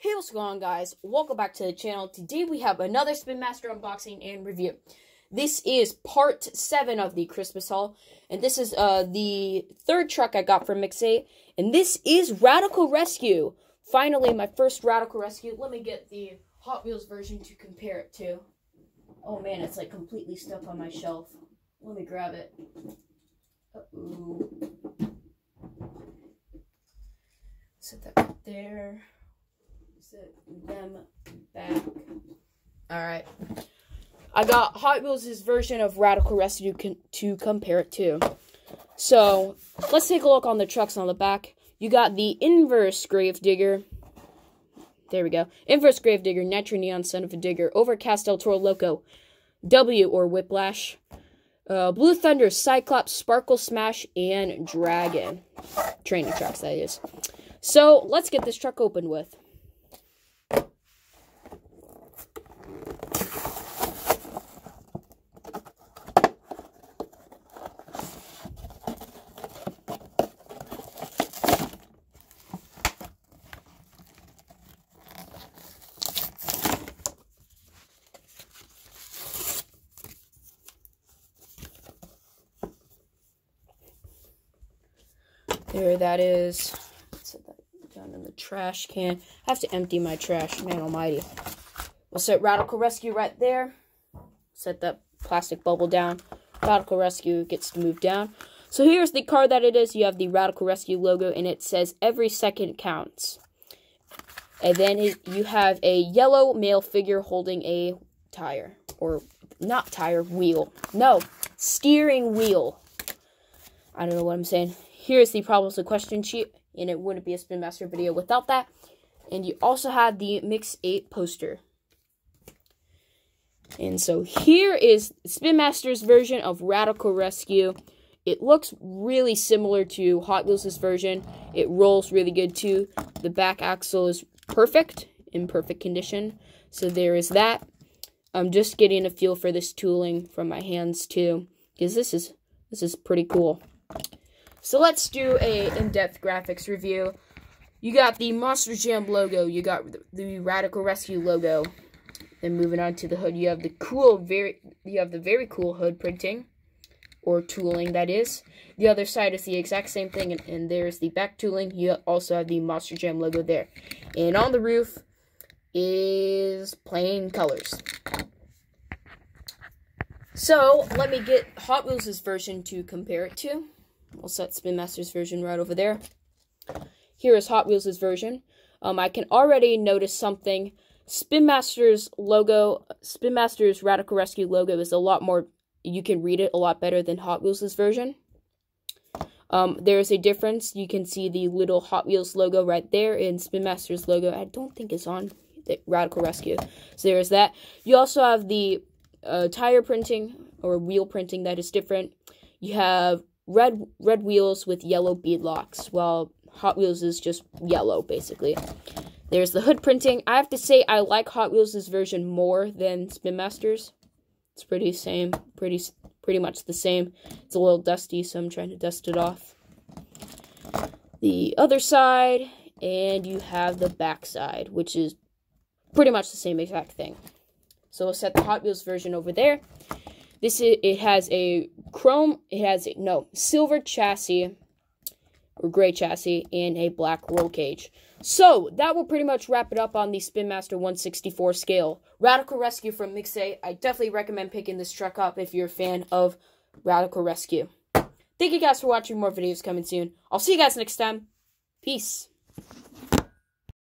Hey, what's going on, guys? Welcome back to the channel. Today we have another Spin Master unboxing and review. This is part 7 of the Christmas haul, and this is uh, the third truck I got from Mix8, and this is Radical Rescue. Finally, my first Radical Rescue. Let me get the Hot Wheels version to compare it to. Oh man, it's like completely stuck on my shelf. Let me grab it. Uh-oh. Set that right there them back. Alright. I got Hot Wheels' version of Radical Rescue to, compare it to. So, let's take a look on the trucks on the back. You got the Inverse Gravedigger. There we go. Inverse Gravedigger, Nitro Neon Son of a Digger, Overcast El Toro Loco, W or Whiplash, uh, Blue Thunder, Cyclops, Sparkle Smash, and Dragon. Training trucks, that is. So, let's get this truck opened with. There that is. Set that down in the trash can. I have to empty my trash, man almighty. We'll set Radical Rescue right there. Set that plastic bubble down. Radical Rescue gets to move down. So here's the car that it is. You have the Radical Rescue logo, and it says every second counts. And then it, you have a yellow male figure holding a tire. Or, not tire, wheel. No, steering wheel. I don't know what I'm saying. Here's the problems with question sheet, and it wouldn't be a Spin Master video without that. And you also have the Mix 8 poster. And so here is Spin Master's version of Radical Rescue. It looks really similar to Hot Wheels' version. It rolls really good too. The back axle is perfect, in perfect condition. So there is that. I'm just getting a feel for this tooling from my hands too, because this is this is pretty cool. So let's do a in-depth graphics review. You got the Monster Jam logo. You got the Radical Rescue logo. Then moving on to the hood, you have the cool, very you have the very cool hood printing, or tooling that is. The other side is the exact same thing, and, and there's the back tooling. You also have the Monster Jam logo there. And on the roof is plain colors. So, let me get Hot Wheels' version to compare it to. We'll set Spin Master's version right over there. Here is Hot Wheels' version. Um, I can already notice something. Spin Master's logo, Spin Master's Radical Rescue logo is a lot more, you can read it a lot better than Hot Wheels' version. Um, there is a difference. You can see the little Hot Wheels logo right there, and Spin Master's logo, I don't think is on the Radical Rescue. So there is that. You also have the uh, tire printing, or wheel printing that is different. You have red red wheels with yellow bead locks, while Hot Wheels is just yellow, basically. There's the hood printing. I have to say I like Hot Wheels' version more than Spin Master's. It's pretty same, pretty pretty much the same. It's a little dusty, so I'm trying to dust it off. The other side, and you have the back side, which is pretty much the same exact thing. So we'll set the Hot Wheels version over there. This is, it has a chrome, it has a, no, silver chassis, or gray chassis, and a black roll cage. So, that will pretty much wrap it up on the Spin Master 164 scale. Radical Rescue from Mix8. I definitely recommend picking this truck up if you're a fan of Radical Rescue. Thank you guys for watching. More videos coming soon. I'll see you guys next time. Peace.